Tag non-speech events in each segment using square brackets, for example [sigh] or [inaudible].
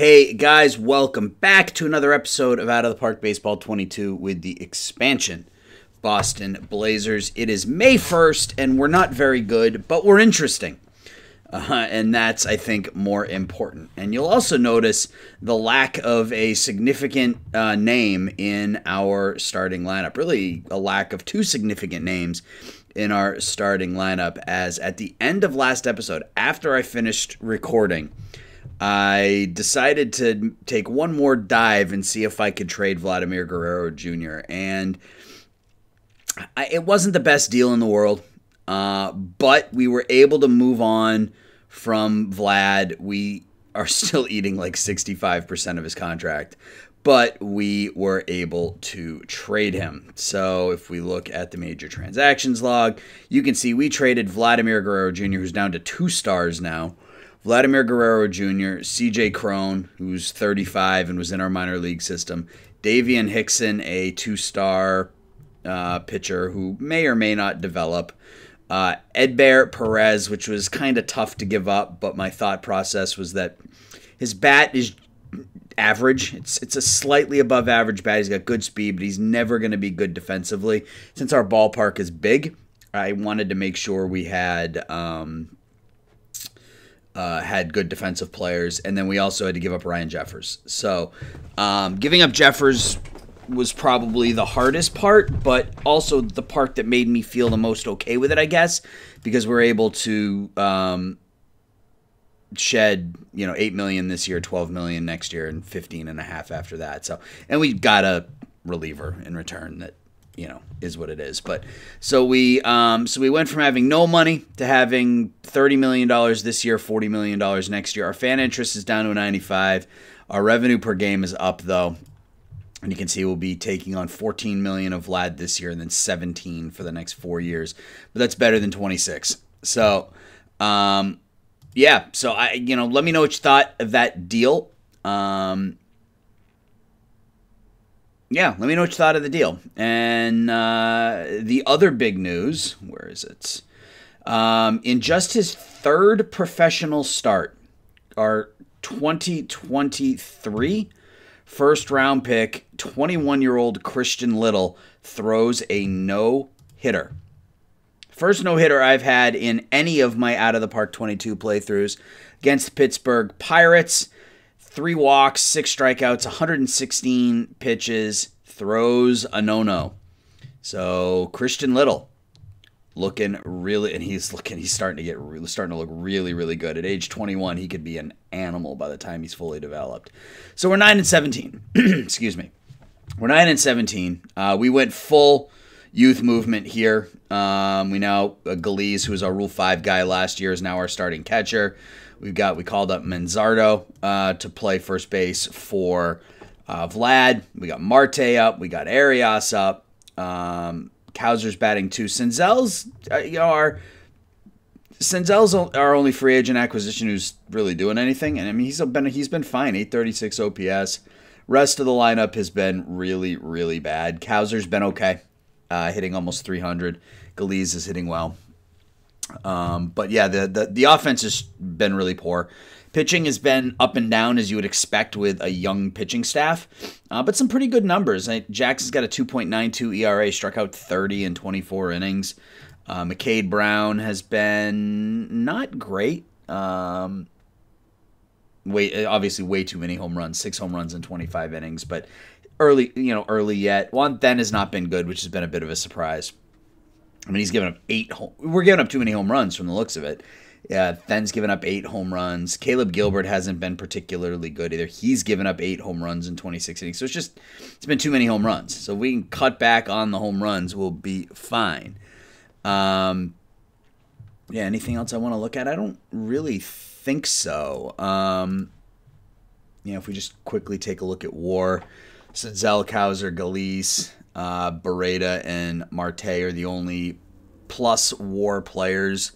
Hey guys, welcome back to another episode of Out of the Park Baseball 22 with the expansion Boston Blazers. It is May 1st, and we're not very good, but we're interesting. Uh, and that's, I think, more important. And you'll also notice the lack of a significant uh, name in our starting lineup. Really, a lack of two significant names in our starting lineup. As at the end of last episode, after I finished recording, I decided to take one more dive and see if I could trade Vladimir Guerrero Jr. And I, it wasn't the best deal in the world, uh, but we were able to move on from Vlad. We are [laughs] still eating like 65% of his contract, but we were able to trade him. So if we look at the major transactions log, you can see we traded Vladimir Guerrero Jr., who's down to two stars now Vladimir Guerrero Jr., CJ Cron, who's 35 and was in our minor league system, Davian Hickson, a two star uh, pitcher who may or may not develop, uh, Edbert Perez, which was kind of tough to give up, but my thought process was that his bat is average. It's it's a slightly above average bat. He's got good speed, but he's never going to be good defensively. Since our ballpark is big, I wanted to make sure we had um, uh, had good defensive players, and then we also had to give up Ryan Jeffers. So, um, giving up Jeffers was probably the hardest part, but also the part that made me feel the most okay with it, I guess, because we're able to um, shed, you know, 8 million this year, 12 million next year, and 15 and a half after that. So, and we got a reliever in return that you know is what it is. But so we um, so we went from having no money to having thirty million dollars this year, forty million dollars next year. Our fan interest is down to ninety five. Our revenue per game is up though. And you can see we'll be taking on 14 million of Vlad this year and then 17 for the next four years. But that's better than 26. So, um, yeah. So I, you know, let me know what you thought of that deal. Um, yeah, let me know what you thought of the deal. And uh, the other big news, where is it? Um, in just his third professional start, our 2023 first round pick, 21 year old Christian Little throws a no hitter. First no hitter I've had in any of my out of the park 22 playthroughs against the Pittsburgh Pirates three walks, six strikeouts, 116 pitches, throws a no no. So Christian Little looking really, and he's looking, he's starting to get really, starting to look really, really good. At age 21, he could be an animal by the time he's fully developed. So we're nine and 17. [clears throat] Excuse me. We're nine and 17. Uh, we went full youth movement here. Um, we now uh, Galiz, who was our Rule Five guy last year, is now our starting catcher. We've got we called up Manzardo uh, to play first base for uh, Vlad. We got Marte up. We got Arias up. Um, Cowser's batting two. Senzel's uh, you know our Senzel's our only free agent acquisition who's really doing anything, and I mean he's been he's been fine. 836 OPS. Rest of the lineup has been really really bad. Cowser's been okay, uh, hitting almost 300. Galiz is hitting well. Um, but yeah, the, the the offense has been really poor. Pitching has been up and down as you would expect with a young pitching staff, uh, but some pretty good numbers. Jackson's got a 2.92 ERA, struck out 30 in 24 innings. Uh, McCade Brown has been not great. Um, way obviously way too many home runs, six home runs in 25 innings, but early, you know, early yet. Juan Then has not been good, which has been a bit of a surprise. I mean, he's given up eight. Home, we're giving up too many home runs from the looks of it. Yeah, Then's given up eight home runs. Caleb Gilbert hasn't been particularly good either. He's given up eight home runs in 26 innings. So it's just it's been too many home runs. So we can cut back on the home runs, we'll be fine. Um, yeah. Anything else I want to look at? I don't really think so. Um, yeah. If we just quickly take a look at WAR, Senzel, Cowser, Galiz, uh, Barreda and Marte are the only plus war players.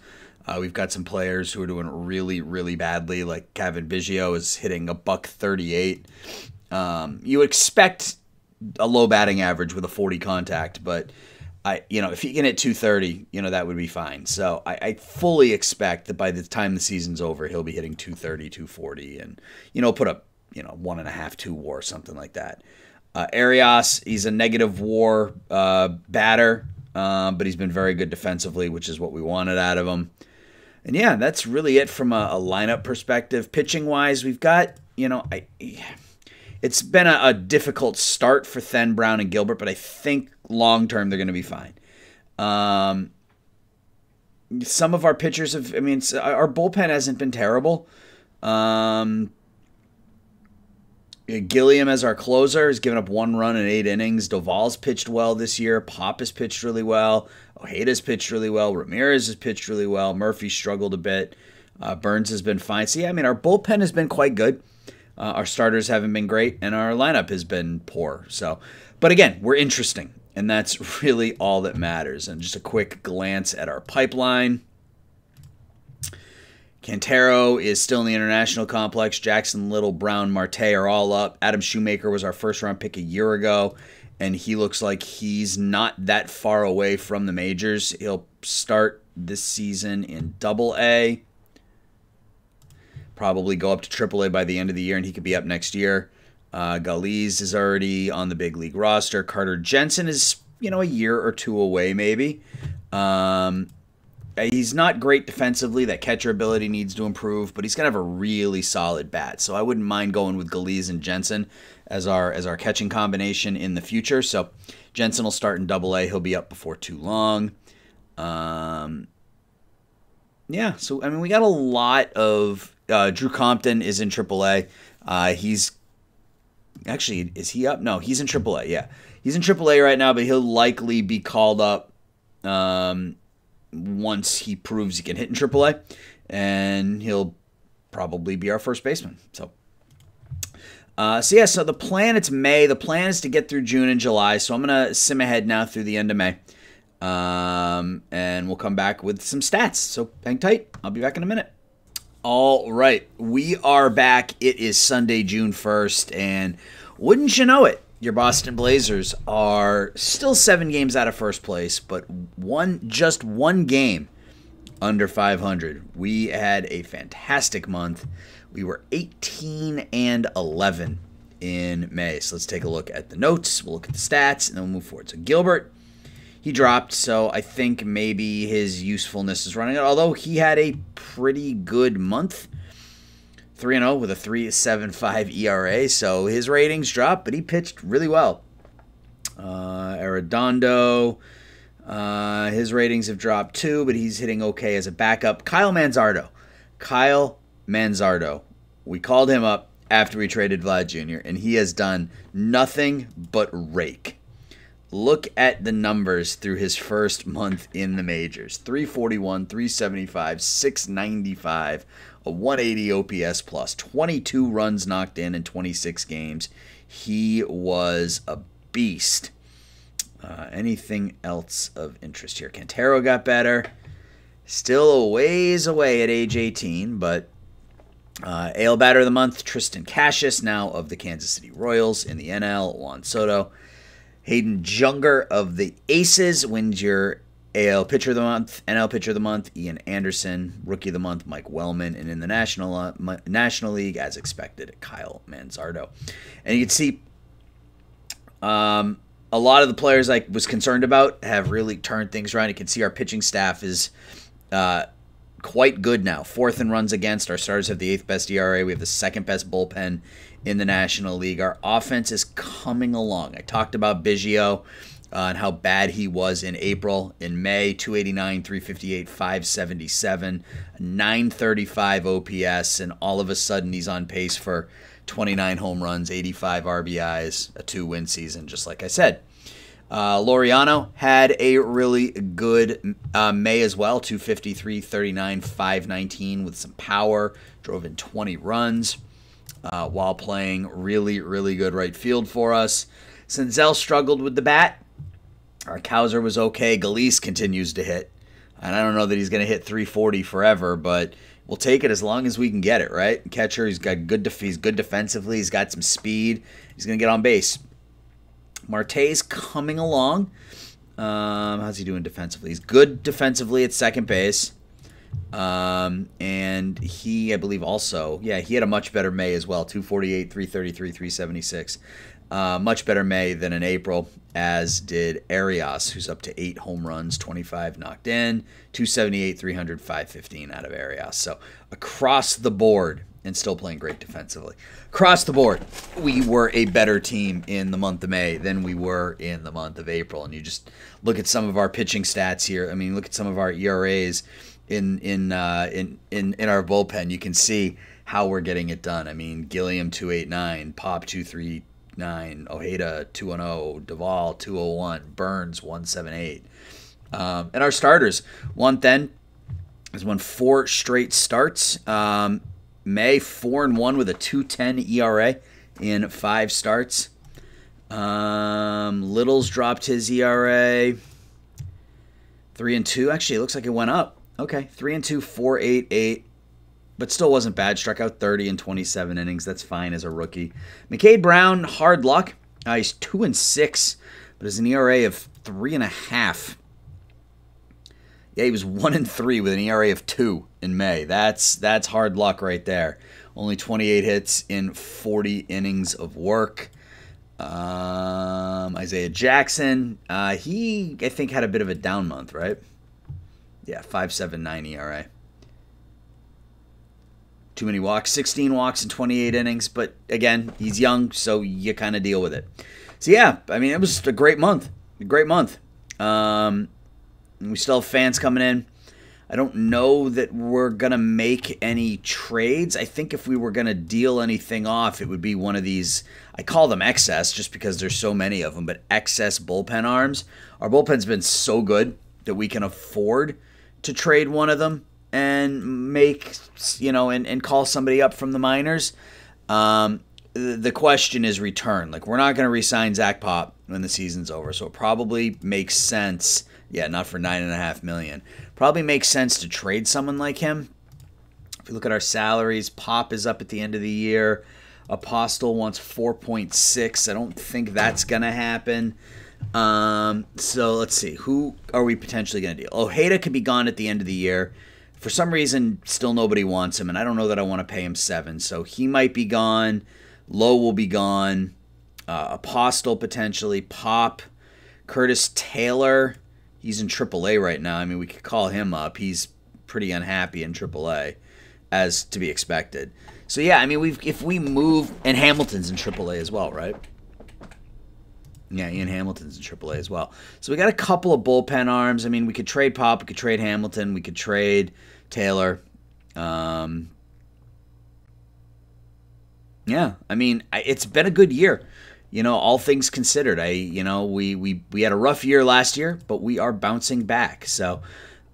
Uh, we've got some players who are doing really, really badly, like Cavan Biggio is hitting a buck 38. Um, you expect a low batting average with a 40 contact, but I, you know, if he can hit 230, you know, that would be fine. So I, I, fully expect that by the time the season's over, he'll be hitting 230, 240, and, you know, put up you know, one and a half, two war, something like that. Uh, Arias, he's a negative war uh, batter, uh, but he's been very good defensively, which is what we wanted out of him. And yeah, that's really it from a, a lineup perspective. Pitching wise, we've got, you know, I, it's been a, a difficult start for Then, Brown, and Gilbert, but I think long term they're going to be fine. Um, some of our pitchers have, I mean, our bullpen hasn't been terrible. Um, Gilliam as our closer has given up one run in eight innings. Doval's pitched well this year. Pop has pitched really well. Ojeda's pitched really well. Ramirez has pitched really well. Murphy struggled a bit. Uh, Burnes has been fine. So, yeah, I mean, our bullpen has been quite good. Uh, our starters haven't been great, and our lineup has been poor. So, but again, we're interesting, and that's [laughs] really all that matters. And just a quick glance at our pipeline. Quintero is still in the international complex. Jackson Little, Brown, Marte are all up. Adam Shoemaker was our first round pick a year ago, and he looks like he's not that far away from the majors. He'll start this season in double A, probably go up to triple A by the end of the year, and he could be up next year. Uh, Galiz is already on the big league roster. Carter Jensen is, you know, a year or two away, maybe. Um, he's not great defensively. That catcher ability needs to improve, but he's gonna have a really solid bat. So I wouldn't mind going with Galiz and Jensen as our as our catching combination in the future. So Jensen will start in Double A. He'll be up before too long. Um, yeah. So I mean, we got a lot of uh, Drew Compton is in Triple A. Uh, he's actually is he up? No, he's in Triple A. Yeah, he's in Triple A right now, but he'll likely be called up. Um, once he proves he can hit in AAA, and he'll probably be our first baseman. So, uh, so yeah, so the plan it's May. The plan is to get through June and July. So I'm gonna sim ahead now through the end of May, um, and we'll come back with some stats. So hang tight. I'll be back in a minute. All right, we are back. It is Sunday, June 1st, and wouldn't you know it, your Boston Blazers are still seven games out of first place, but one just one game under 500. We had a fantastic month. We were 18 and 11 in May. So let's take a look at the notes. We'll look at the stats, and then we'll move forward. So Gilbert, he dropped, so I think maybe his usefulness is running out. Although he had a pretty good month. 3 0 with a 3.75 ERA, so his ratings dropped, but he pitched really well. Uh, Arredondo, uh, his ratings have dropped too, but he's hitting okay as a backup. Kyle Manzardo. Kyle Manzardo. We called him up after we traded Vlad Jr., and he has done nothing but rake. Look at the numbers through his first month in the majors 341, 375, 695, a 180 OPS plus, 22 runs knocked in in 26 games. He was a beast. Uh, anything else of interest here? Quintero got better. Still a ways away at age 18, but uh, AL Batter of the Month, Triston Casas, now of the Kansas City Royals in the NL, Juan Soto. Hayden Juenger of the Aces wins your AL Pitcher of the Month, NL Pitcher of the Month, Ian Anderson, Rookie of the Month, Mike Wellman, and in the National uh, National League, as expected, Kyle Manzardo. And you can see um, a lot of the players I was concerned about have really turned things around. You can see our pitching staff is uh, quite good now. Fourth in runs against. Our starters have the eighth best ERA. We have the second best bullpen in the National League. Our offense is coming along. I talked about Biggio uh, and how bad he was in April. In May, 289, 358, 577, 935 OPS, and all of a sudden he's on pace for 29 home runs, 85 RBIs, a two win season, just like I said. Uh, Laureano had a really good uh, May as well 253, 39, 519 with some power, drove in 20 runs uh, while playing really, really good right field for us. Senzel struggled with the bat. Cowser was okay. Galiz continues to hit. And I don't know that he's going to hit 340 forever, but we'll take it as long as we can get it, right? Catcher, he's got good def- he's good defensively. He's got some speed. He's going to get on base. Marte's coming along. Um, how's he doing defensively? He's good defensively at second base. Um, and he, I believe, also, yeah, he had a much better May as well 248, 333, 376. Uh, much better May than in April, as did Arias, who's up to eight home runs, 25 knocked in, 278, 300, 515 out of Arias. So across the board, and still playing great defensively. Across the board, we were a better team in the month of May than we were in the month of April. And you just look at some of our pitching stats here. I mean, look at some of our ERAs in in uh, in in in our bullpen. You can see how we're getting it done. I mean, Gilliam two eight nine, Pop two three nine, Ojeda two one zero, Doval two zero one, Burns one seven eight, um, and our starters. Juan Then has won four straight starts. Um, May four and one with a two ten ERA in five starts. Um, Little's dropped his ERA three and two. Actually, it looks like it went up. Okay, three and two, four eight eight, but still wasn't bad. Struck out thirty in twenty seven innings. That's fine as a rookie. McCade Brown, hard luck. Uh, he's two and six, but has an ERA of three and a half. Yeah, he was one and three with an ERA of two in May. That's that's hard luck right there. Only 28 hits in 40 innings of work. Um, Isaiah Jackson, uh, he I think had a bit of a down month, right? Yeah, 5.79 ERA. Too many walks, 16 walks in 28 innings, but again, he's young, so you kind of deal with it. So yeah, I mean, it was a great month, a great month. Um, we still have fans coming in. I don't know that we're going to make any trades. I think if we were going to deal anything off, it would be one of these. I call them excess just because there's so many of them, but excess bullpen arms. Our bullpen's been so good that we can afford to trade one of them and make, you know, and, and call somebody up from the minors. Um, the question is return. Like, we're not going to resign Zach Pop when the season's over, so it probably makes sense yeah, not for nine and a half million. Probably makes sense to trade someone like him. If you look at our salaries, Pop is up at the end of the year. Apostel wants 4.6. I don't think that's gonna happen. Um, so let's see. Who are we potentially gonna deal? Ojeda could be gone at the end of the year. For some reason, still nobody wants him, and I don't know that I want to pay him seven. So he might be gone. Lowe will be gone. Uh, Apostel potentially. Pop. Curtis Taylor he's in AAA right now. I mean, we could call him up. He's pretty unhappy in AAA, as to be expected. So yeah, I mean, we've if we move and Hamilton's in AAA as well, right? Yeah, Ian Hamilton's in AAA as well. So we got a couple of bullpen arms. I mean, we could trade Pop, we could trade Hamilton, we could trade Taylor. Um, yeah, I mean, it's been a good year you know, all things considered, I you know we we we had a rough year last year, but we are bouncing back. So.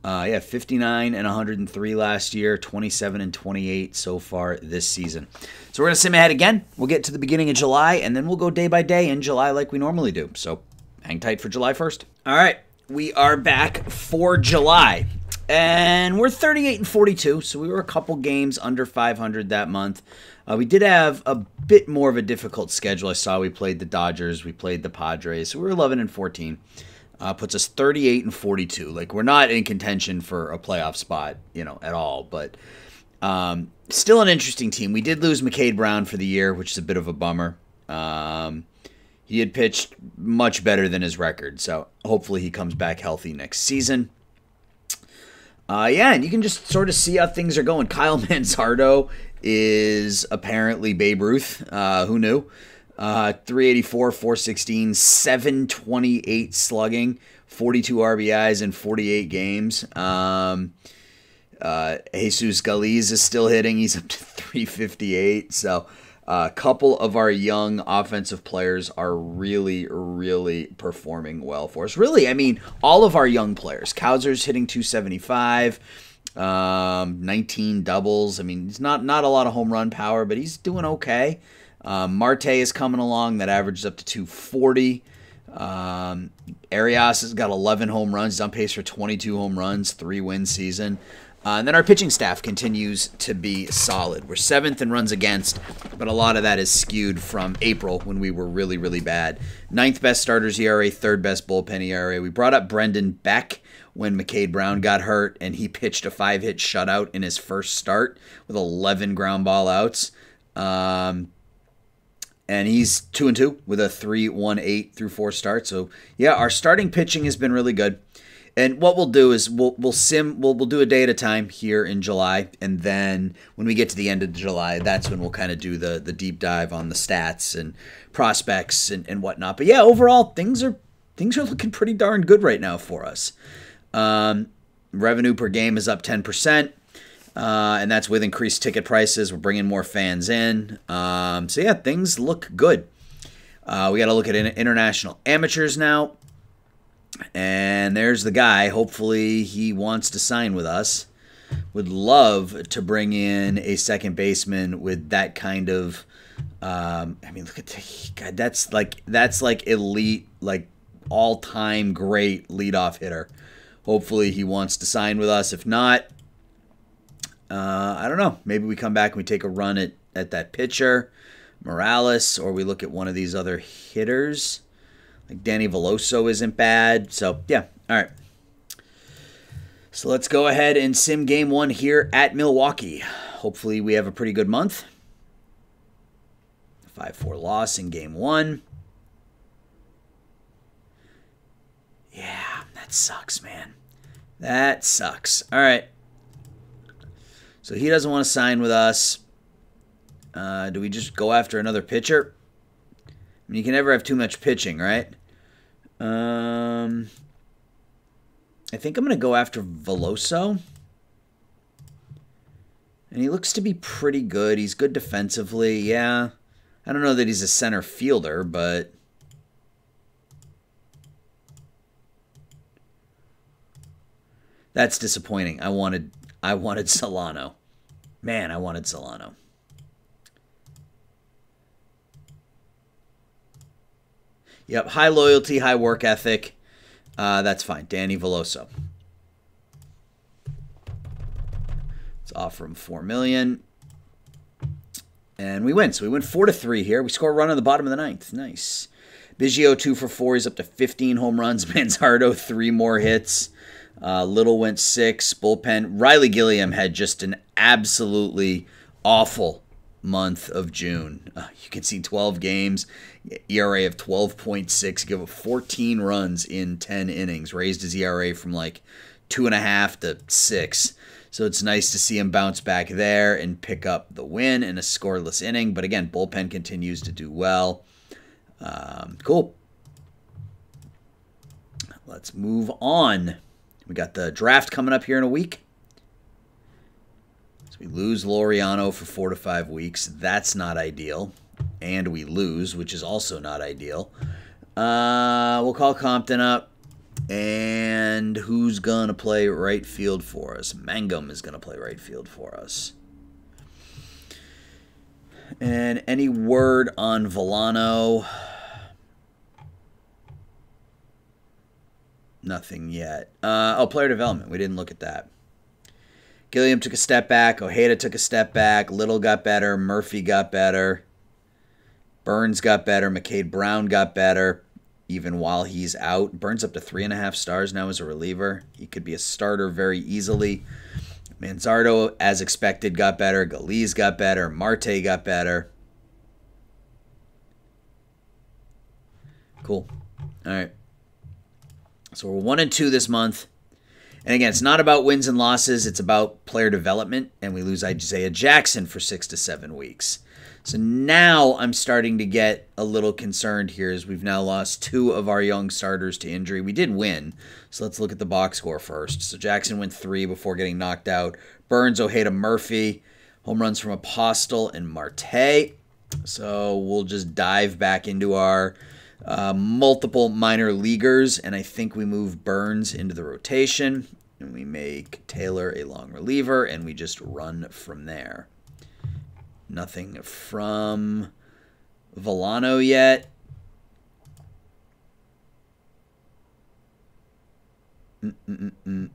Uh, yeah, 59 and 103 last year, 27 and 28 so far this season. So we're going to sim ahead again. We'll get to the beginning of July, and then we'll go day by day in July like we normally do. So hang tight for July 1st. All right, we are back for July. And we're 38 and 42, so we were a couple games under 500 that month. Uh, we did have a bit more of a difficult schedule. I saw we played the Dodgers, we played the Padres, so we were 11 and 14. Uh, puts us 38 and 42. Like we're not in contention for a playoff spot, you know, at all. But um, still an interesting team. We did lose McCade Brown for the year, which is a bit of a bummer. Um, he had pitched much better than his record, so hopefully he comes back healthy next season. Uh, yeah, and you can just sort of see how things are going. [laughs] Kyle Manzardo is apparently Babe Ruth. Uh, who knew? Uh, 384, 416, 728 slugging, 42 RBIs in 48 games. Um, uh, Jesus Galiz is still hitting. He's up to 358. So a couple of our young offensive players are really, really performing well for us. Really, I mean, all of our young players. Cowser's hitting 275 um, 19 doubles. I mean, he's not not a lot of home run power, but he's doing okay. Um, Marte is coming along. That averages up to 240. Um, Arias has got 11 home runs. He's on pace for 22 home runs, three win season. Uh, and then our pitching staff continues to be solid. We're seventh in runs against, but a lot of that is skewed from April when we were really, really bad. Ninth best starters ERA, third best bullpen ERA. We brought up Brendan Beck when McCade Brown got hurt and he pitched a five hit shutout in his first start with 11 ground ball outs. Um, and he's two and two with a three one eight through four starts. So yeah, our starting pitching has been really good. And what we'll do is we'll we'll sim we'll we'll do a day at a time here in July, and then when we get to the end of July, that's when we'll kind of do the the deep dive on the stats and prospects and, and whatnot. But yeah, overall things are things are looking pretty darn good right now for us. Um, revenue per game is up ten percent. Uh, and that's with increased ticket prices. We're bringing more fans in. Um, so yeah, things look good. Uh, we got to look at international amateurs now. And there's the guy. Hopefully, he wants to sign with us. Would love to bring in a second baseman with that kind of. Um, I mean, look at the, God. That's like that's like elite, like all time great leadoff hitter. Hopefully, he wants to sign with us. If not, uh, I don't know. Maybe we come back and we take a run at at that pitcher, Morales, or we look at one of these other hitters. Like Danny Veloso isn't bad. So, yeah. All right. So let's go ahead and sim game one here at Milwaukee. Hopefully, we have a pretty good month. 5 4 loss in game one. Yeah, that sucks, man. That sucks. All right. So he doesn't want to sign with us. Uh, do we just go after another pitcher? I mean, you can never have too much pitching, right? Um, I think I'm going to go after Veloso. And he looks to be pretty good. He's good defensively. Yeah. I don't know that he's a center fielder, but... That's disappointing. I wanted I wanted Solano. Man, I wanted Solano. Yep, high loyalty, high work ethic. Uh, that's fine. Danny Veloso. Let's offer him four million, and we win. So we win four to three here. We score a run on the bottom of the ninth. Nice. Biggio two for four. He's up to 15 home runs. [laughs] Manzardo three more hits. Uh, Little went six. Bullpen. Riley Gilliam had just an absolutely awful month of June. Uh, you can see 12 games, ERA of 12.6, give up 14 runs in 10 innings, raised his ERA from like two and a half to six. So it's nice to see him bounce back there and pick up the win in a scoreless inning. But again, bullpen continues to do well. Um, cool. Let's move on. We got the draft coming up here in a week. So we lose Laureano for four to five weeks. That's not ideal. And we lose, which is also not ideal. Uh, we'll call Compton up. And who's going to play right field for us? Mangum is going to play right field for us. And any word on Villano? Nothing yet. Uh, oh, player development. We didn't look at that. Gilliam took a step back. Ojeda took a step back. Little got better. Murphy got better. Burns got better. McCade Brown got better even while he's out. Burns up to three and a half stars now as a reliever. He could be a starter very easily. Manzardo, as expected, got better. Galiz got better. Marte got better. Cool. All right. So we're one and two this month. And again, it's not about wins and losses, it's about player development. And we lose Isaiah Jackson for six to seven weeks. So now I'm starting to get a little concerned here as we've now lost two of our young starters to injury. We did win, so let's look at the box score first. So Jackson went three before getting knocked out. Burns, Ojeda, Murphy, home runs from Apostel and Marte. So we'll just dive back into our uh, multiple minor leaguers, and I think we move Burns into the rotation, and we make Taylor a long reliever, and we just run from there. Nothing from Volano yet. Mm -mm -mm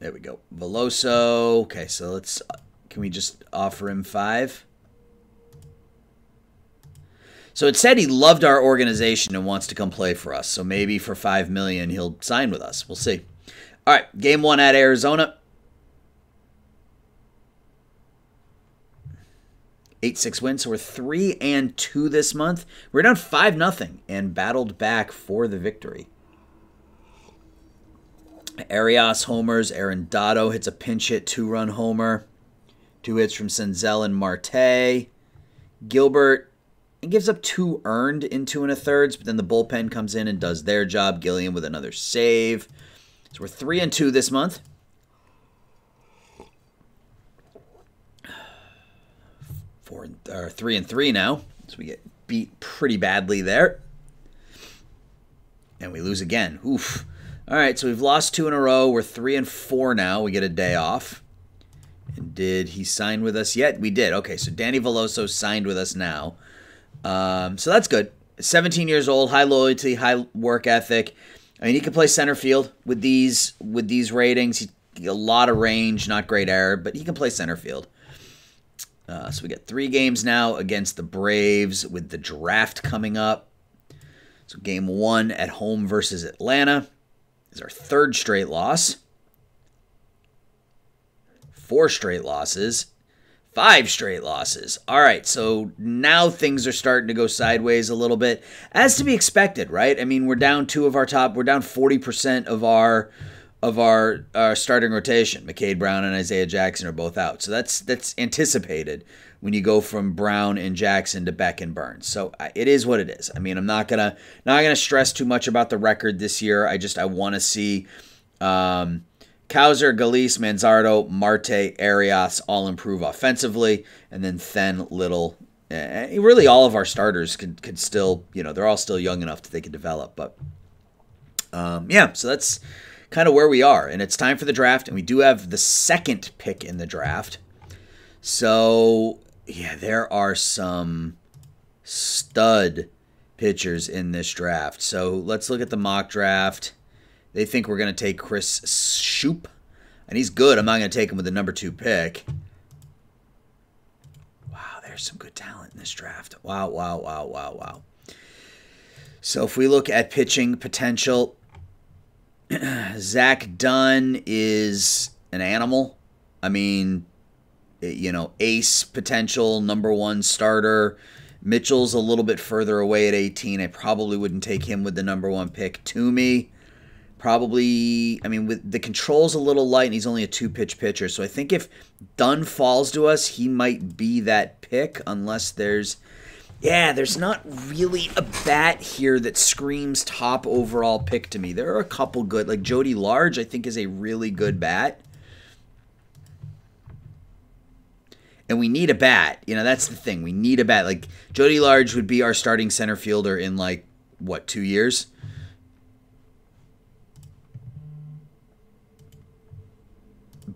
there we go. Veloso. Okay, so let's. Can we just offer him five? So it said he loved our organization and wants to come play for us. So maybe for five million he'll sign with us. We'll see. All right, game one at Arizona. Eight six wins, so we're three and two this month. We're down five nothing and battled back for the victory. Arias homers. Arenado hits a pinch hit two run homer. Two hits from Senzel and Marte. Gilbert and gives up two earned in two and a thirds, but then the bullpen comes in and does their job. Gilliam with another save. So we're three and two this month. Four or three and three now. So we get beat pretty badly there. And we lose again. Oof. All right, so we've lost two in a row. We're three and four now. We get a day off. And did he sign with us yet? We did. Okay, so Danny Veloso signed with us now. Um, so that's good. 17 years old, high loyalty, high work ethic. I mean, he can play center field with these with these ratings. He, a lot of range, not great error, but he can play center field. Uh, so we got three games now against the Braves with the draft coming up. So game one at home versus Atlanta is our third straight loss. Four straight losses. Five straight losses. All right, so now things are starting to go sideways a little bit, as to be expected, right? I mean, we're down two of our top. We're down forty percent of our of our, our starting rotation. McCade Brown and Isaiah Jackson are both out, so that's that's anticipated when you go from Brown and Jackson to Beck and Burns. So it is what it is. I mean, I'm not gonna not gonna stress too much about the record this year. I just I want to see. Um, Cowser, Galiz, Manzardo, Marte, Arias all improve offensively, and then Then, Little, eh, really all of our starters could could still, you know, they're all still young enough that they could develop. But um, yeah, so that's kind of where we are, and it's time for the draft, and we do have the second pick in the draft. So yeah, there are some stud pitchers in this draft. So let's look at the mock draft. They think we're going to take Chris Shoop, and he's good. I'm not going to take him with the number two pick. Wow, there's some good talent in this draft. Wow, wow, wow, wow, wow. So if we look at pitching potential, [clears throat] Zach Dunn is an animal. I mean, eh, you know, ace potential, number one starter. Mitchell's a little bit further away at 18. I probably wouldn't take him with the number one pick. Toomey, probably i mean with the controls a little light and he's only a two pitch pitcher so i think if dunn falls to us he might be that pick unless there's yeah there's not really a bat here that screams top overall pick to me. There are a couple good like jody large i think is a really good bat. And we need a bat. You know that's the thing. We need a bat. Like jody large would be our starting center fielder in like what two years?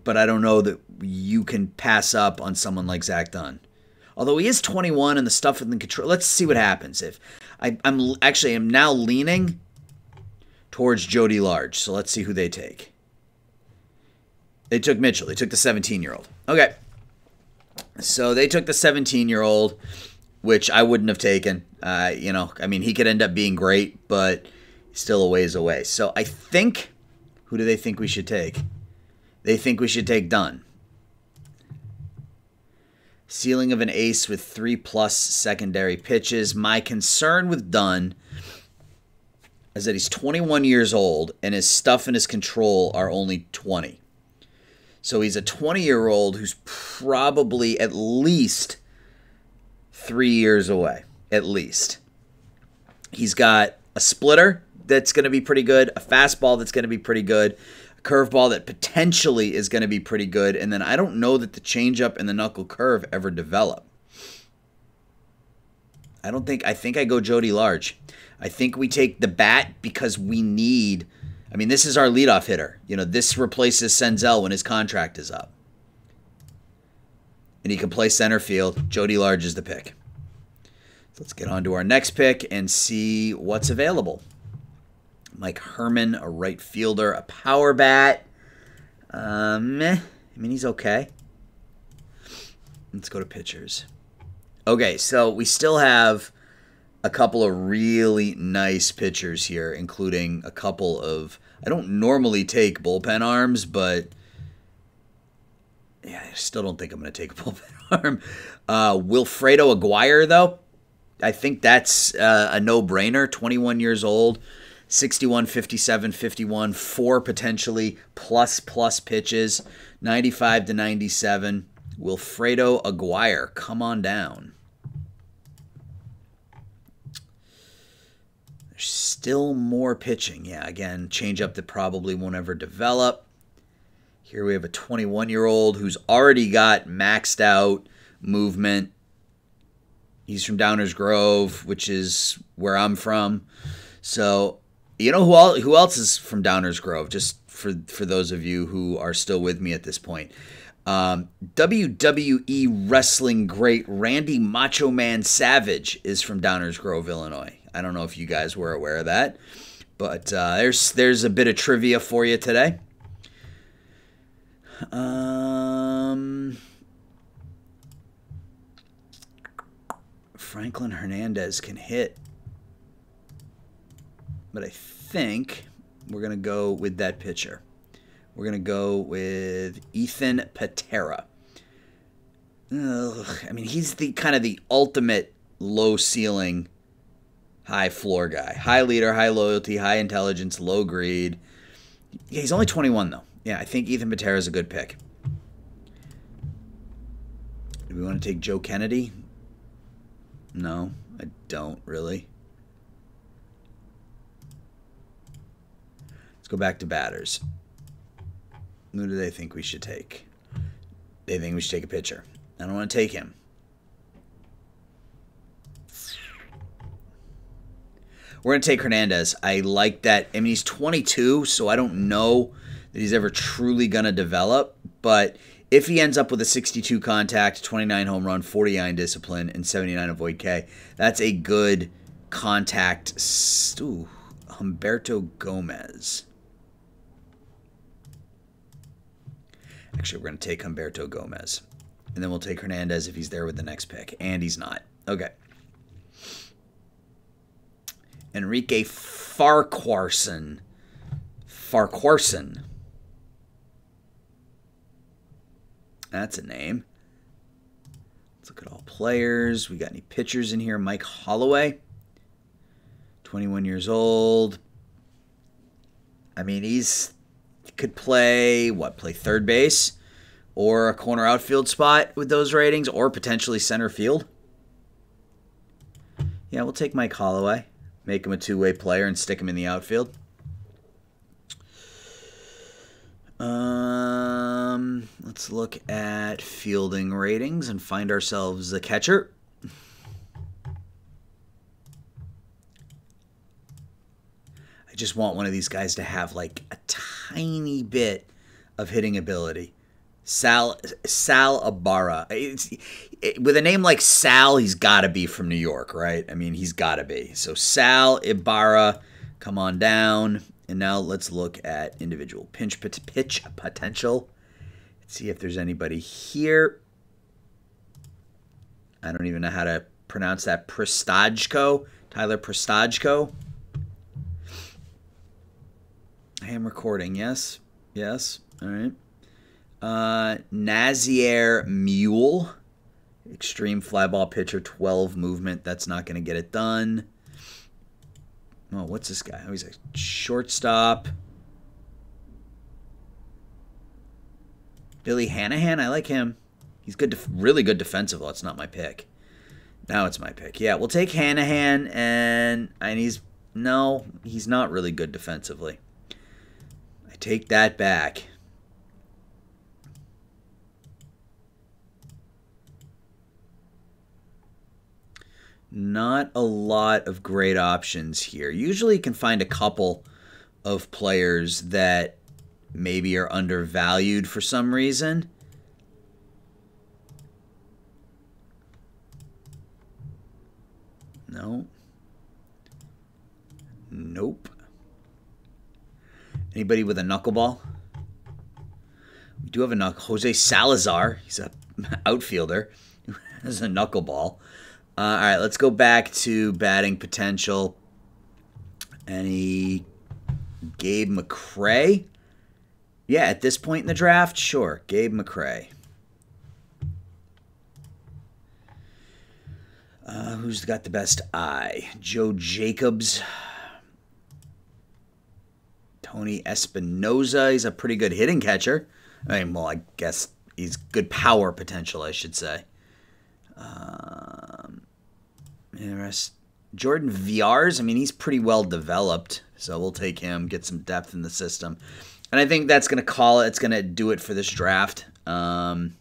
But I don't know that you can pass up on someone like Zach Dunn. Although he is 21 and the stuff in the control. Let's see what happens. If I, am actually I'm now leaning towards Jody Large. So let's see who they take. They took Mitchell. They took the 17 year old. Okay. So they took the 17 year old, which I wouldn't have taken. Uh, you know, I mean, he could end up being great, but still a ways away. So I think, who do they think we should take? they think we should take Dunn. Ceiling of an ace with three plus secondary pitches. My concern with Dunn is that he's 21 years old and his stuff and his control are only 20. So he's a 20 year old who's probably at least three years away. At least. He's got a splitter that's going to be pretty good, a fastball that's going to be pretty good, curveball that potentially is going to be pretty good. And then I don't know that the changeup and the knuckle curve ever develop. I don't think I think I go Jody Large. I think we take the bat because we need I mean, this is our leadoff hitter. You know, this replaces Senzel when his contract is up. And he can play center field. Jody Large is the pick. So let's get on to our next pick and see what's available. Mike Herman, a right fielder, a power bat. Um, I mean, he's okay. Let's go to pitchers. Okay, so we still have a couple of really nice pitchers here, including a couple of I don't normally take bullpen arms, but yeah, I still don't think I'm going to take a [laughs] bullpen arm. Uh, Wilfredo Aguirre, though, I think that's uh, a no brainer. 21 years old, 61, 57, 51, four potentially plus plus pitches, 95 to 97. Wilfredo Aguirre, come on down. There's still more pitching. Yeah, again, change up that probably won't ever develop. Here we have a 21 year old who's already got maxed out movement. He's from Downers Grove, which is where I'm from. So, you know who all, who else is from Downers Grove? Just for for those of you who are still with me at this point. Um, WWE wrestling great Randy Macho Man Savage is from Downers Grove, Illinois. I don't know if you guys were aware of that, but uh, there's there's a bit of trivia for you today. Um, Franklin Hernandez can hit, but I think we're gonna go with that pitcher. We're going to go with Ethan Patera. Ugh, I mean, he's the kind of the ultimate low ceiling, high floor guy. High leader, high loyalty, high intelligence, low greed. Yeah, he's only 21 though. Yeah, I think Ethan Patera is a good pick. Do we want to take Joe Kennedy? No, I don't really. Go back to batters. Who do they think we should take? They think we should take a pitcher. I don't want to take him. We're going to take Hernandez. I like that. I mean, he's 22, so I don't know that he's ever truly going to develop. But if he ends up with a 62 contact, 29 home run, 49 discipline, and 79 avoid K, that's a good contact. Ooh, Humberto Gomez. Actually, we're going to take Humberto Gomez. And then we'll take Hernandez if he's there with the next pick. And he's not. Okay. Enrique Farquharson. Farquharson. That's a name. Let's look at all players. We got any pitchers in here? Mike Holloway, 21 years old. I mean, he's could play what? Play third base or a corner outfield spot with those ratings, or potentially center field. Yeah, we'll take Mike Holloway, make him a two-way player, and stick him in the outfield. Um, let's look at fielding ratings and find ourselves a catcher. Just want one of these guys to have like a tiny bit of hitting ability. Sal Sal Ibarra. It, with a name like Sal, he's got to be from New York, right? I mean, he's got to be. So Sal Ibarra, come on down. And now let's look at individual pinch pitch potential. Let's see if there's anybody here. I don't even know how to pronounce that. Prestajko, Tyler Prestajko. I am recording. Yes. Yes. All right. Uh, Nazier Mule. Extreme flyball pitcher, 12 movement. That's not going to get it done. Oh, what's this guy? Oh, he's a shortstop. Billy Hanahan. I like him. He's good, really good defensive. It's not my pick. Now it's my pick. Yeah, we'll take Hanahan, and and he's no, he's not really good defensively take that back. Not a lot of great options here. Usually you can find a couple of players that maybe are undervalued for some reason. No. Nope. Anybody with a knuckleball? We do have a knuckle. Jose Salazar. He's a [laughs] outfielder [laughs] has a knuckleball. Uh, all right, let's go back to batting potential. Any Gabe McCray. Yeah, at this point in the draft, sure, Gabe McCray. Uh, who's got the best eye? Joe Jacobs. Tony Espinoza. He's a pretty good hitting catcher. I mean, well, I guess he's good power potential, I should say. Um. Jordan Viars. I mean, he's pretty well developed, so we'll take him, get some depth in the system, and I think that's going to call it. It's going to do it for this draft. Um,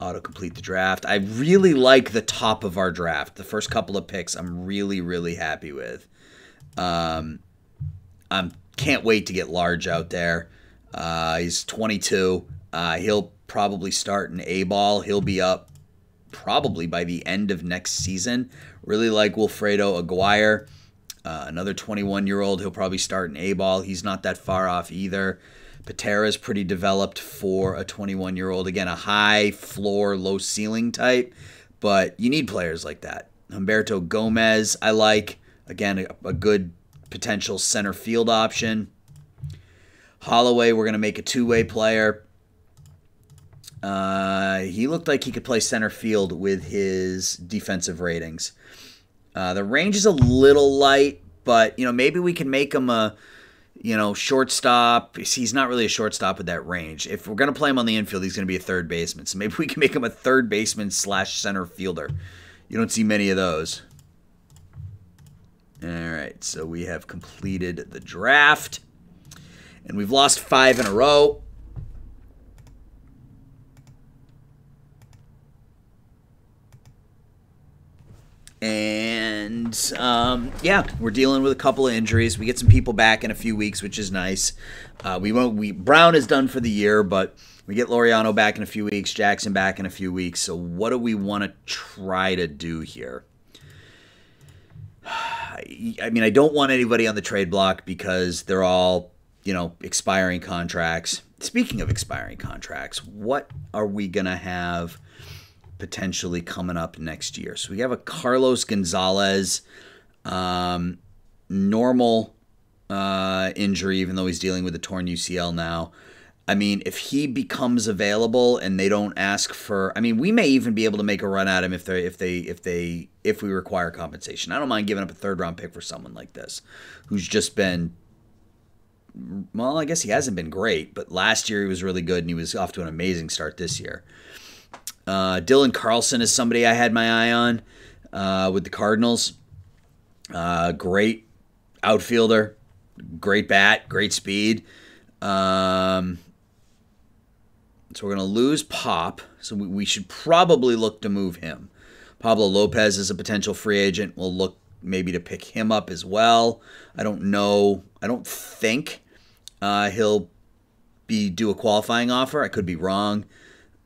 auto complete the draft. I really like the top of our draft. The first couple of picks, I'm really, really happy with. Um, I can't wait to get Large out there. Uh, he's 22. Uh, he'll probably start in A ball. He'll be up probably by the end of next season. Really like Wilfredo Aguirre, uh, another 21 year old. He'll probably start in A ball. He's not that far off either. Patera is pretty developed for a 21 year old. Again, a high floor, low ceiling type, but you need players like that. Humberto Gomez, I like. Again, a, a good potential center field option. Holloway, we're going to make a two way player. Uh, he looked like he could play center field with his defensive ratings. Uh, the range is a little light, but you know maybe we can make him a you know shortstop. He's not really a shortstop with that range. If we're gonna play him on the infield, he's gonna be a third baseman. So maybe we can make him a third baseman slash center fielder. You don't see many of those. All right, so we have completed the draft, and we've lost five in a row. And um, yeah, we're dealing with a couple of injuries. We get some people back in a few weeks, which is nice. Uh, we won't. We Brown is done for the year, but we get Laureano back in a few weeks, Jackson back in a few weeks. So what do we want to try to do here? I mean, I don't want anybody on the trade block because they're all, you know, expiring contracts. Speaking of expiring contracts, what are we going to have potentially coming up next year. So we have a Carlos Gonzalez, um, normal uh, injury, even though he's dealing with a torn UCL now. I mean, if he becomes available and they don't ask for, I mean, we may even be able to make a run at him if they, if they, if they, if we require compensation. I don't mind giving up a third round pick for someone like this, who's just been, well, I guess he hasn't been great, but last year he was really good and he was off to an amazing start this year. Uh, Dylan Carlson is somebody I had my eye on uh, with the Cardinals. Uh, great outfielder, great bat, great speed. Um, so we're going to lose Pop. So we, should probably look to move him. Pablo Lopez is a potential free agent. We'll look maybe to pick him up as well. I don't know. I don't think uh, he'll be do a qualifying offer. I could be wrong.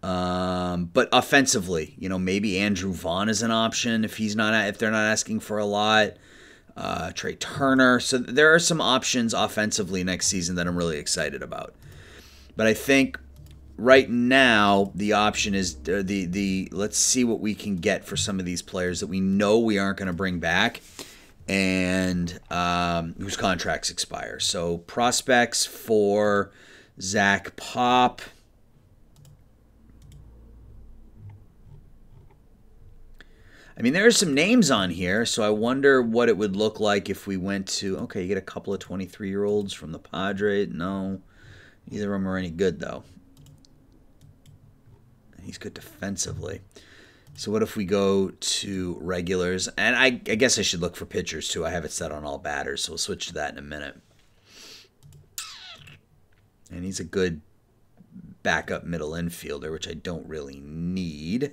Um, but offensively, you know, maybe Andrew Vaughn is an option if he's not if they're not asking for a lot. Uh, Trea Turner. So there are some options offensively next season that I'm really excited about. But I think right now the option is uh, the the let's see what we can get for some of these players that we know we aren't going to bring back and um, whose contracts expire. So prospects for Zach Pop. I mean, there are some names on here, so I wonder what it would look like if we went to. Okay, you get a couple of 23 year olds from the Padres. No, neither of them are any good, though. He's good defensively. So, what if we go to regulars? And I, I guess I should look for pitchers, too. I have it set on all batters, so we'll switch to that in a minute. And he's a good backup middle infielder, which I don't really need.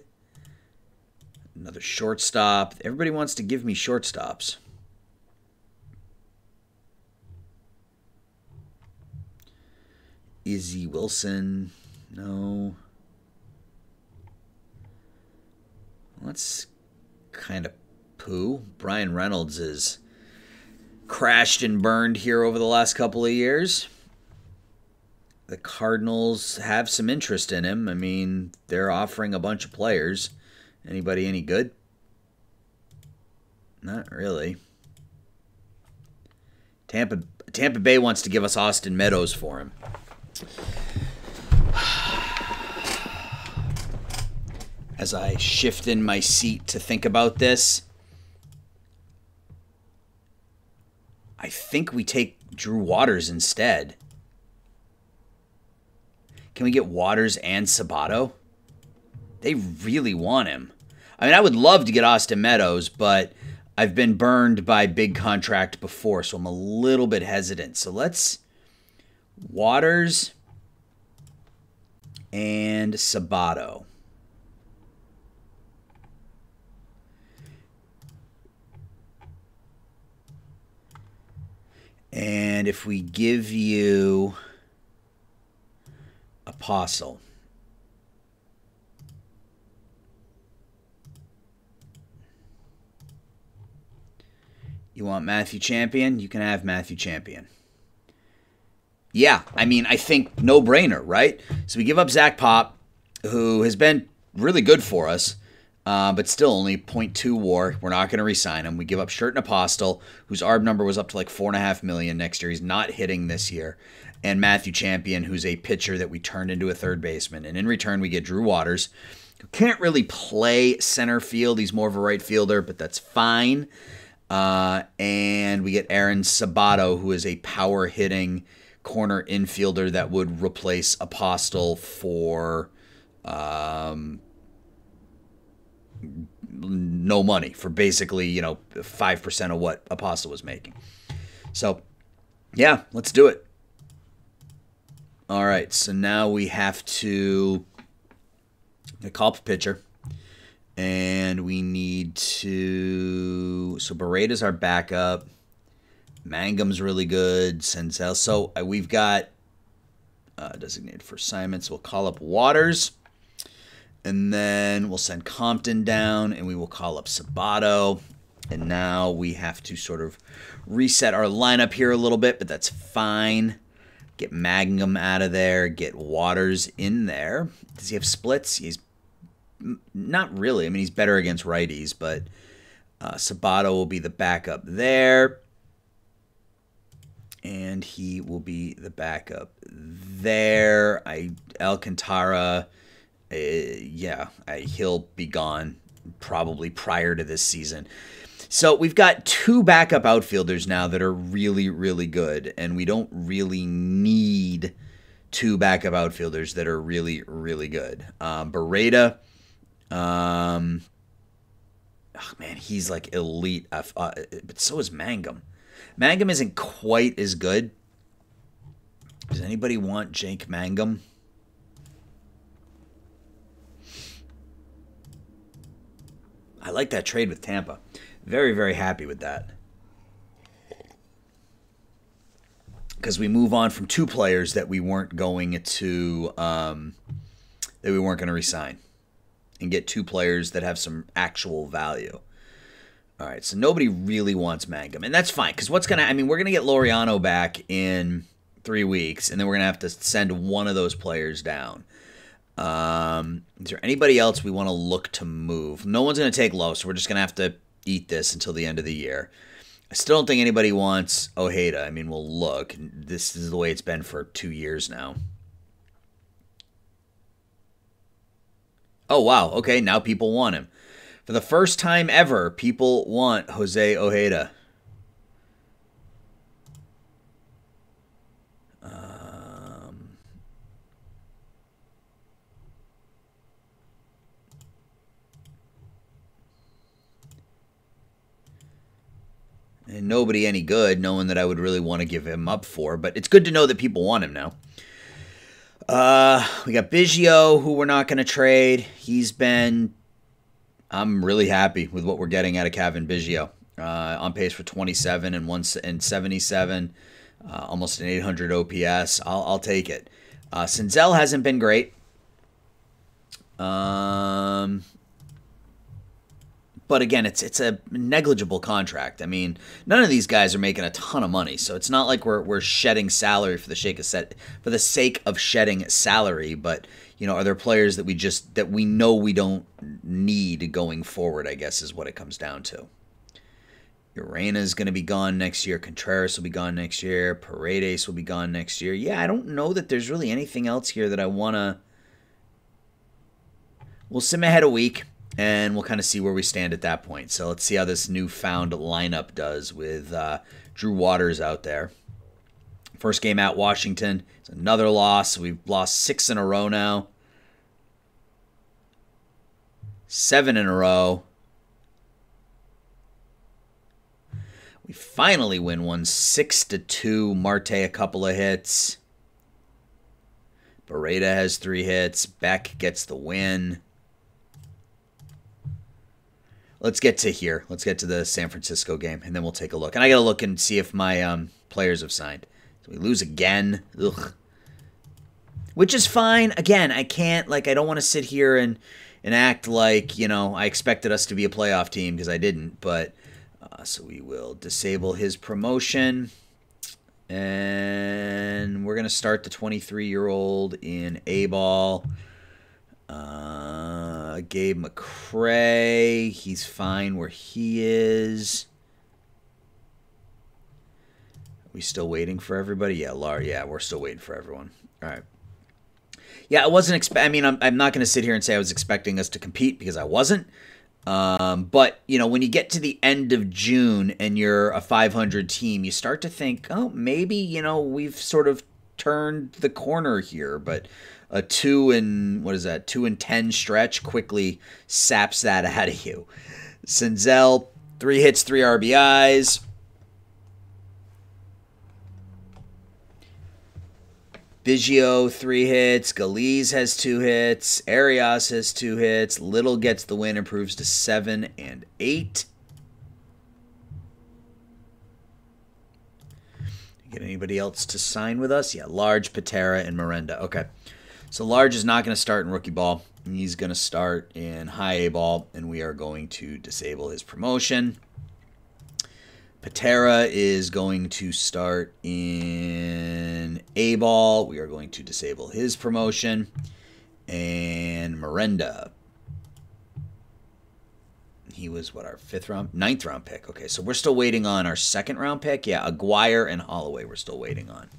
Another shortstop. Everybody wants to give me shortstops. Izzy Wilson. No. That's kind of poo. Bryan Reynolds is crashed and burned here over the last couple of years. The Cardinals have some interest in him. I mean, they're offering a bunch of players. Anybody any good? Not really. Tampa Tampa Bay wants to give us Austin Meadows for him. As I shift in my seat to think about this, I think we take Drew Waters instead. Can we get Waters and Sabato? They really want him. I mean, I would love to get Austin Meadows, but I've been burned by big contract before, so I'm a little bit hesitant. So let's Waters and Sabato. And if we give you Apostel, You want Matthew Champion? You can have Matthew Champion. Yeah, I mean, I think no brainer, right? So we give up Zach Pop, who has been really good for us, uh, but still only 0.2 war. We're not going to resign him. We give up Sherten Apostel, whose ARB number was up to like four and a half million next year. He's not hitting this year. And Matthew Champion, who's a pitcher that we turned into a third baseman. And in return, we get Drew Waters, who can't really play center field. He's more of a right fielder, but that's fine. Uh, and we get Aaron Sabato, who is a power hitting corner infielder that would replace Apostel for um, no money, for basically, you know, 5% of what Apostel was making. So, yeah, let's do it. All right, so now we have to call up a pitcher and we need to. So Barretta's our backup. Mangum's really good. Senzel. So uh, we've got uh, designated for assignments. We'll call up Waters. And then we'll send Compton down and we will call up Sabato. And now we have to sort of reset our lineup here a little bit, but that's fine. Get Mangum out of there. Get Waters in there. Does he have splits? He's not really. I mean, he's better against righties, but uh, Sabato will be the backup there. And he will be the backup there. I Alcantara, uh, yeah, I, he'll be gone probably prior to this season. So we've got two backup outfielders now that are really, really good, and we don't really need two backup outfielders that are really, really good. Um, um, oh man, he's like elite. Uh, but so is Mangum. Mangum isn't quite as good. Does anybody want Jake Mangum? I like that trade with Tampa. Very, very happy with that. Because we move on from two players that we weren't going to um, that we weren't going to resign and get two players that have some actual value. All right, so nobody really wants Mangum, and that's fine because what's gonna? I mean, we're gonna get Laureano back in three weeks, and then we're gonna have to send one of those players down. Um, is there anybody else we want to look to move? No one's gonna take low, so we're just gonna have to eat this until the end of the year. I still don't think anybody wants Ojeda. I mean, we'll look. This is the way it's been for two years now. Oh, wow. Okay, now people want him. For the first time ever, people want Jose Ojeda. Nobody any good, knowing that I would really want to give him up for. But it's good to know that people want him now. Uh, we got Biggio, who we're not going to trade. He's been. I'm really happy with what we're getting out of Cavan Biggio. Uh, on pace for 27 and one and 77, uh, almost an 800 OPS. I'll, I'll take it. Uh, Senzel hasn't been great. Um, but again, it's it's a negligible contract. I mean, none of these guys are making a ton of money, so it's not like we're we're shedding salary for the sake of set for the sake of shedding salary. But you know, are there players that we just that we know we don't need going forward? I guess is what it comes down to. Urena is going to be gone next year. Contreras will be gone next year. Paredes will be gone next year. Yeah, I don't know that there's really anything else here that I want to. We'll sim ahead a week and we'll kind of see where we stand at that point. So let's see how this newfound lineup does with uh, Drew Waters out there. First game at Washington. It's another loss. We've lost six in a row now. Seven in a row. We finally win one six to two. Marte a couple of hits. Barreda has three hits. Beck gets the win. Let's get to here. Let's get to the San Francisco game, and then we'll take a look. And I got to look and see if my um, players have signed. So we lose again. Ugh. Which is fine. Again, I can't, like, I don't want to sit here and, and act like, you know, I expected us to be a playoff team because I didn't. But uh, so we will disable his promotion. And we're going to start the 23 year old in A ball. Uh, Gabe McCray. He's fine where he is. Are we still waiting for everybody? Yeah, Lar. Yeah, we're still waiting for everyone. All right. Yeah, I wasn't expect. I mean, I'm, I'm not going to sit here and say I was expecting us to compete because I wasn't. Um, but you know, when you get to the end of June and you're a 500 team, you start to think, oh, maybe you know we've sort of turned the corner here. But a two and what is that? Two and ten stretch quickly saps that [laughs] out of you. Senzel, three hits, three RBIs. Biggio, three hits. Galiz has two hits. Arias has two hits. Little gets the win, improves to seven and eight. Get anybody else to sign with us? Yeah, Large, Patera, and Miranda. Okay. So Large is not going to start in rookie ball. He's going to start in high A ball, and we are going to disable his promotion. Patera is going to start in A ball. We are going to disable his promotion. And Miranda. He was what our fifth round, ninth round pick. Okay, so we're still waiting on our second round pick. Yeah, Aguirre and Holloway. We're still waiting on.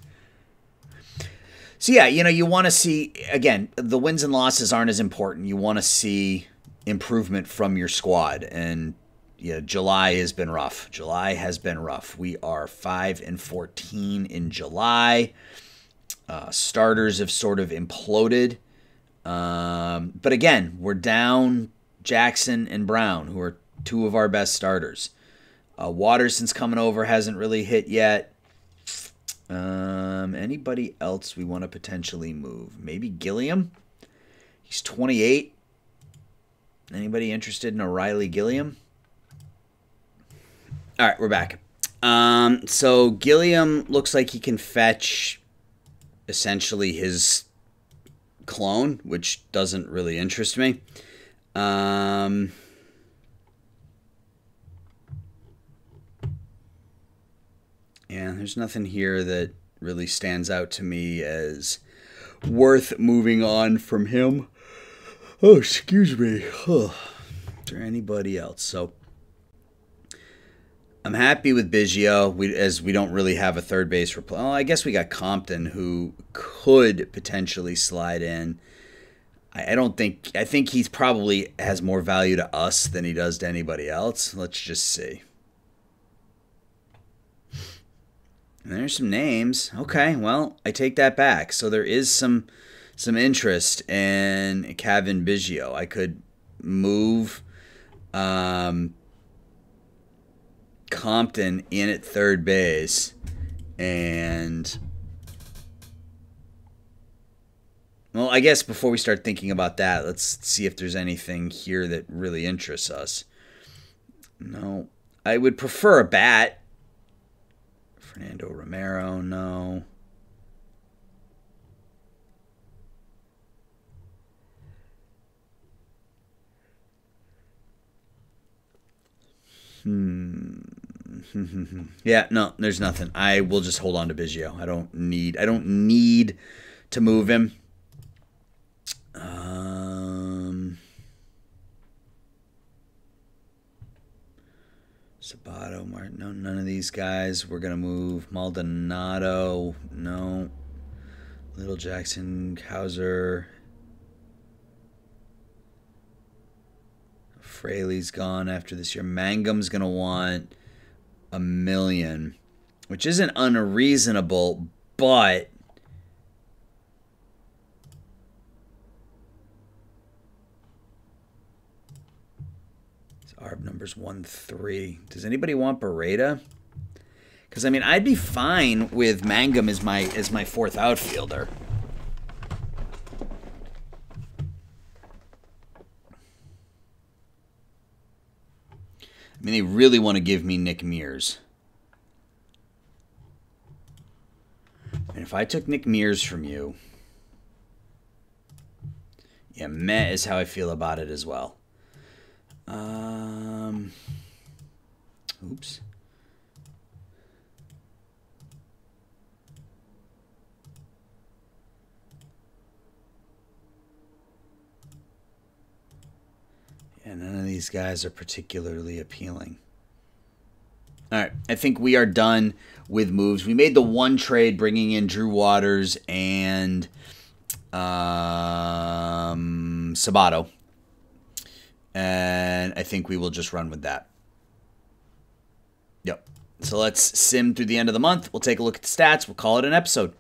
So yeah, you know, you want to see again the wins and losses aren't as important. You want to see improvement from your squad, and yeah, July has been rough. July has been rough. We are 5 and 14 in July. Uh, starters have sort of imploded. Um, but again, we're down Jackson and Brown, who are two of our best starters. Uh, Waterson's coming over, hasn't really hit yet. Um, anybody else we want to potentially move? Maybe Gilliam? He's 28. Anybody interested in O'Reilly Gilliam? All right, we're back. Um, so Gilliam looks like he can fetch essentially his clone, which doesn't really interest me. Um, yeah, there's nothing here that really stands out to me as worth moving on from him. Oh, excuse me. Oh, there anybody else? So I'm happy with Biggio. We as we don't really have a third base repl- Well, I guess we got Compton who could potentially slide in. I, don't think I think he's probably has more value to us than he does to anybody else. Let's just see. There's some names. Okay, well, I take that back. So there is some some interest in Cavan Biggio. I could move um, Compton in at third base and well, I guess before we start thinking about that, let's see if there's anything here that really interests us. No, I would prefer a bat. Fernando Romero, no. Hmm. [laughs] yeah, no, there's nothing. I will just hold on to Biggio. I don't need. I don't need to move him. Um, Martin. No, none of these guys. We're going to move Maldonado. No. Little Jackson, Hauser. Fraley's gone after this year. Mangum's going to want a million, which isn't unreasonable, but Number's one three. Does anybody want Beretta? Because I mean, I'd be fine with Mangum as my as my fourth outfielder. I mean, they really want to give me Nick Mears. And if I took Nick Mears from you, yeah, meh is how I feel about it as well. Um, oops. Yeah, none of these guys are particularly appealing. All right, I think we are done with moves. We made the one trade bringing in Drew Waters and um, Sabato. And I think we will just run with that. Yep. So let's sim through the end of the month. We'll take a look at the stats. We'll call it an episode.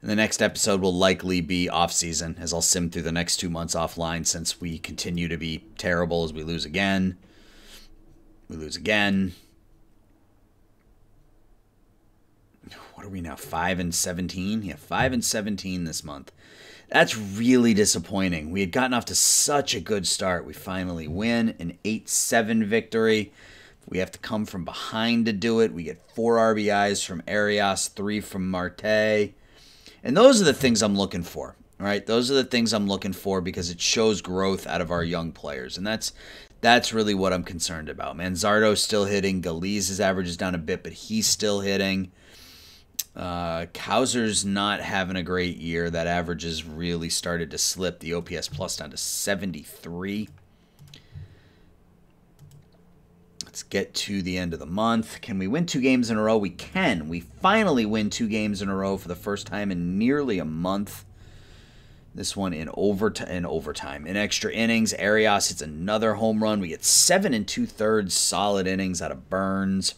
And the next episode will likely be off season, as I'll sim through the next two months offline since we continue to be terrible as we lose again. We lose again. What are we now? Five and seventeen? Yeah, five and seventeen this month. That's really disappointing. We had gotten off to such a good start. We finally win an 8 7 victory. We have to come from behind to do it. We get four RBIs from Arias, three from Marte. And those are the things I'm looking for. Right? Those are the things I'm looking for because it shows growth out of our young players. And that's that's really what I'm concerned about. Manzardo's still hitting. Galiz's average is down a bit, but he's still hitting. Uh, not having a great year. That average has really started to slip. The OPS plus down to 73. Let's get to the end of the month. Can we win two games in a row? We can. We finally win two games in a row for the first time in nearly a month. This one in overtime. In overtime, in extra innings, Arias hits another home run. We get seven and two thirds solid innings out of Burnes.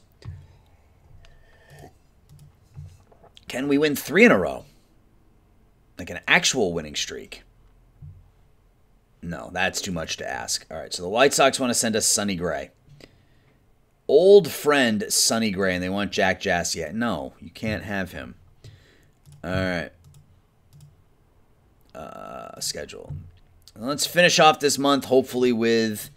Can we win three in a row? Like an actual winning streak? No, that's too much to ask. All right, so the White Sox want to send us Sonny Gray. Old friend Sonny Gray, and they want Jack Jassiet. No, you can't have him. All right. Uh, schedule. Let's finish off this month, hopefully, with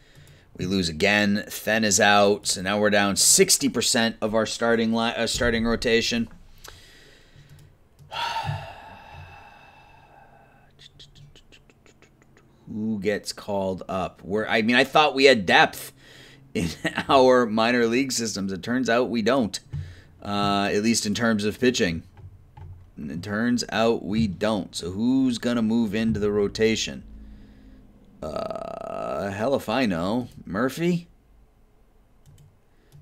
we lose again. Then is out, so now we're down 60% of our starting li- uh, starting rotation. Who gets called up? Where I mean, I thought we had depth in [laughs] our minor league systems. It turns out we don't, uh, at least in terms of pitching. it turns out we don't. So who's gonna move into the rotation? Uh, hell if I know. Murphy.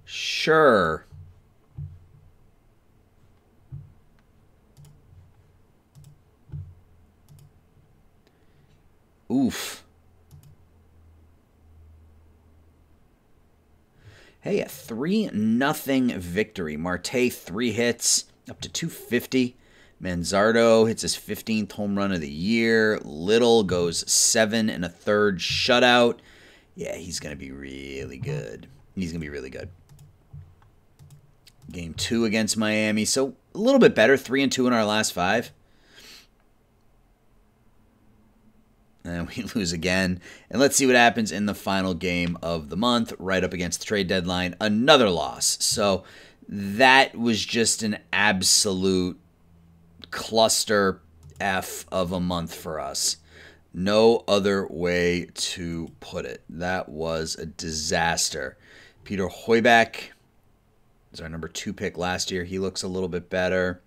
Sure. Oof. Hey, a 3 nothing victory. Marte, three hits, up to 250. Manzardo hits his 15th home run of the year. Little goes seven and a third shutout. Yeah, he's going to be really good. He's going to be really good. Game two against Miami. So a little bit better. Three and two in our last five. And [laughs] we lose again. And let's see what happens in the final game of the month, right up against the trade deadline. Another loss. So that was just an absolute cluster F of a month for us. No other way to put it. That was a disaster. Peter Hoiberg is our number two pick last year. He looks a little bit better.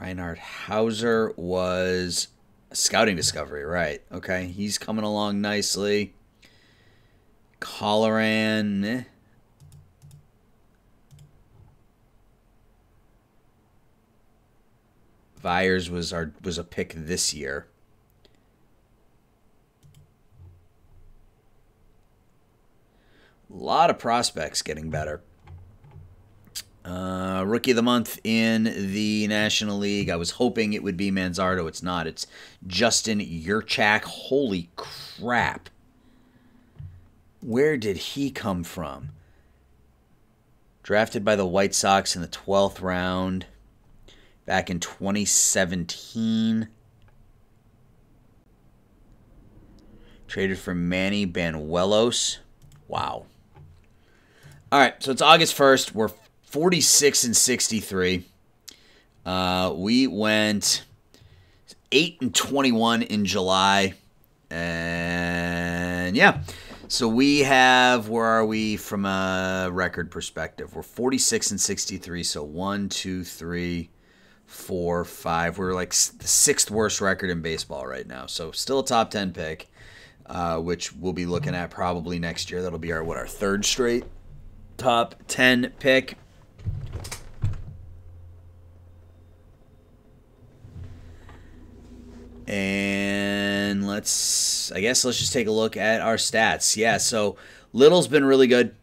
Reinhard Hauser was a scouting discovery, right? Okay, he's coming along nicely. Colleran. Eh. Viars was our was a pick this year. A lot of prospects getting better. Uh, rookie of the month in the National League. I was hoping it would be Manzardo. It's not. It's Justin Yurchak. Holy crap. Where did he come from? Drafted by the White Sox in the 12th round back in 2017. Traded for Manny Banuelos. Wow. All right, so it's August 1st. We're 46 and 63. Uh, we went 8 and 21 in July. And yeah. So we have where are we from a record perspective? We're 46 and 63. So one, two, three, four, five. We're like the sixth worst record in baseball right now. So still a top 10 pick, uh, which we'll be looking at probably next year. That'll be our what our third straight top 10 pick. And let's, I guess, let's just take a look at our stats. Yeah, so Little's been really good.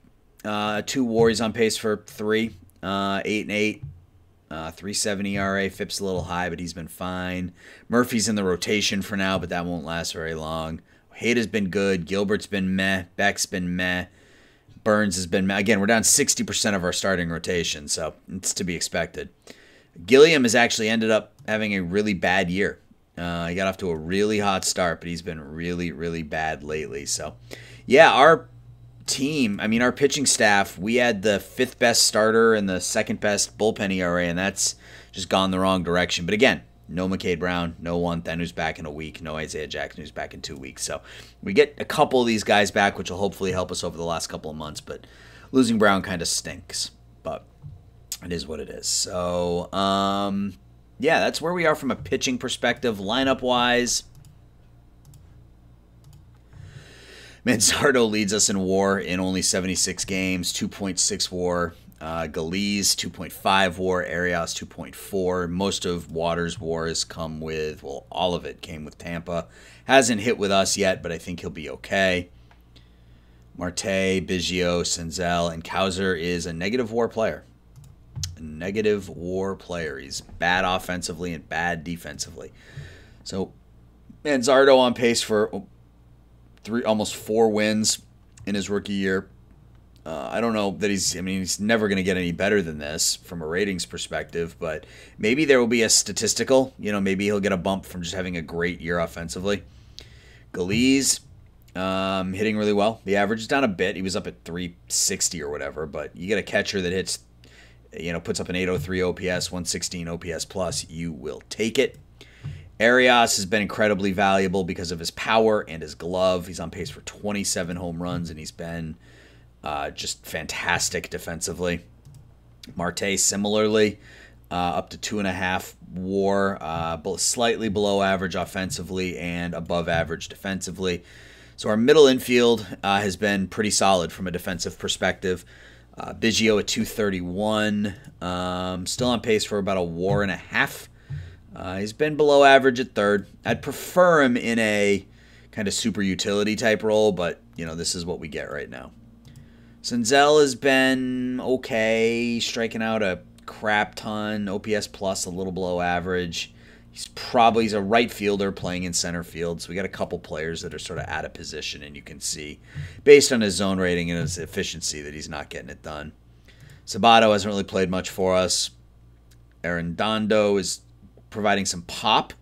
Uh, two Warriors on pace for three, uh, eight and eight, uh, 370 ERA. Phipps a little high, but he's been fine. Murphy's in the rotation for now, but that won't last very long. Hader's been good. Gilbert's been meh. Beck's been meh. Burns has been meh. again. We're down 60% of our starting rotation, so it's to be expected. Gilliam has actually ended up having a really bad year. Uh, he got off to a really hot start, but he's been really, really bad lately. So, yeah, our team, I mean, our pitching staff, we had the fifth best starter and the second best bullpen ERA, and that's just gone the wrong direction. But again, no McCade Brown, no Juan Then who's back in a week, no Isaiah Jackson who's back in two weeks. So we get a couple of these guys back, which will hopefully help us over the last couple of months. But losing Brown kind of stinks, but it is what it is. So um, yeah, that's where we are from a pitching perspective, lineup wise. Manzardo leads us in WAR in only 76 games, 2.6 WAR. Uh, Galiz 2.5 war, Arias 2.4. Most of Waters' wars come with, well, all of it came with Tampa. Hasn't hit with us yet, but I think he'll be okay. Marte, Biggio, Senzel, and Cowser is a negative war player. Negative war player. He's bad offensively and bad defensively. So Manzardo on pace for three, almost four wins in his rookie year. Uh, I don't know that he's. I mean, he's never going to get any better than this from a ratings perspective. But maybe there will be a statistical. You know, maybe he'll get a bump from just having a great year offensively. Galiz um, hitting really well. The average is down a bit. He was up at 360 or whatever. But you get a catcher that hits, you know, puts up an 803 OPS, 116 OPS plus. You will take it. Arias has been incredibly valuable because of his power and his glove. He's on pace for 27 home runs, and he's been uh, just fantastic defensively. Marte similarly, uh, up to two and a half WAR, uh, slightly below average offensively and above average defensively. So our middle infield uh, has been pretty solid from a defensive perspective. Uh, Biggio at 231, um, still on pace for about a WAR and a half. Uh, he's been below average at third. I'd prefer him in a kind of super utility type role, but you know this is what we get right now. Senzel has been okay, striking out a crap ton. OPS plus a little below average. He's probably he's a right fielder playing in center field. So we got a couple players that are sort of out of position, and you can see based on his zone rating and his efficiency that he's not getting it done. Sabato hasn't really played much for us. Arredondo is providing some pop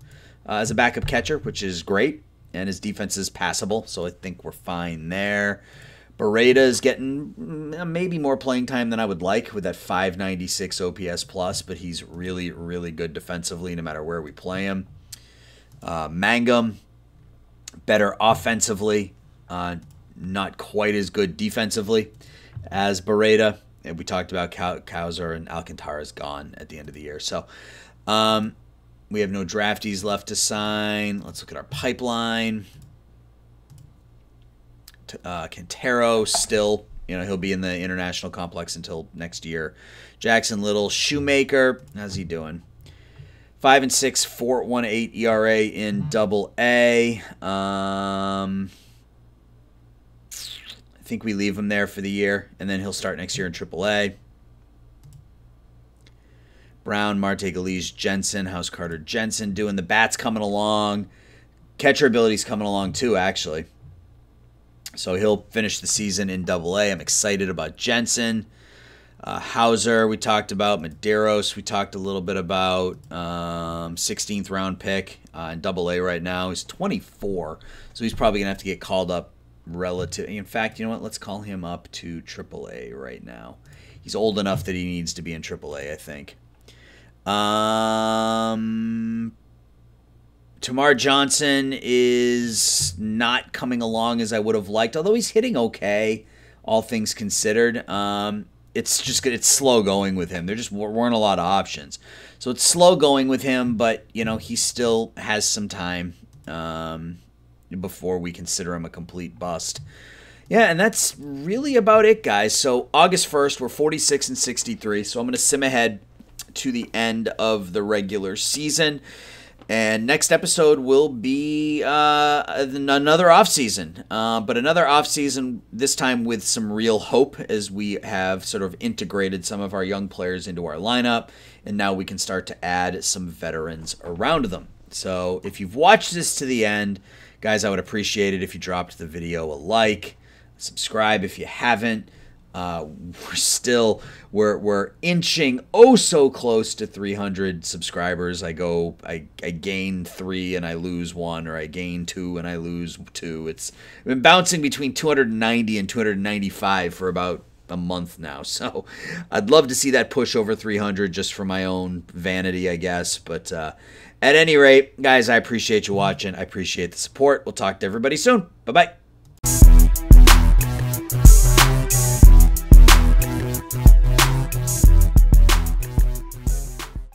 uh, as a backup catcher, which is great, and his defense is passable, so I think we're fine there. Barreda is getting mm, maybe more playing time than I would like with that 596 OPS plus, but he's really, really good defensively no matter where we play him. Uh, Mangum, better offensively, uh, not quite as good defensively as Barreda. And we talked about Cowser and Alcantara is gone at the end of the year. So um, we have no draftees left to sign. Let's look at our pipeline. Uh, Quintero still, you know, he'll be in the international complex until next year. Jackson Little, Shoemaker, how's he doing? Five and six, four one eight ERA in Double A. Um, I think we leave him there for the year, and then he'll start next year in Triple A. Brown, Marte Galiz, Jensen, House Carter Jensen doing the bats coming along. Catcher ability's coming along too, actually. So he'll finish the season in Double A. I'm excited about Jensen. Uh, Hauser, we talked about. Medeiros, we talked a little bit about. Um, 16th round pick uh, in Double A right now. He's 24, so he's probably gonna have to get called up relative. In fact, you know what? Let's call him up to Triple A right now. He's old enough that he needs to be in Triple A, I think. Um, Termarr Johnson is not coming along as I would have liked, although he's hitting okay, all things considered. Um, it's just. It's slow going with him. There just weren't a lot of options, so it's slow going with him. But you know, he still has some time um, before we consider him a complete bust. Yeah, and that's really about it, guys. So August first, we're forty six and sixty three. So I'm going to sim ahead to the end of the regular season. And next episode will be uh, another off season, uh, but another off season this time with some real hope as we have sort of integrated some of our young players into our lineup, and now we can start to add some veterans around them. So if you've watched this to the end, guys, I would appreciate it if you dropped the video a like, subscribe if you haven't. Uh, we're still we're we're inching oh so close to 300 subscribers. I go I, I gain three and I lose one, or I gain two and I lose two. It's been bouncing between 290 and 295 for about a month now. [laughs] So I'd love to see that push over 300 just for my own vanity, I guess. But uh, at any rate, guys, I appreciate you watching. I appreciate the support. We'll talk to everybody soon. Bye bye.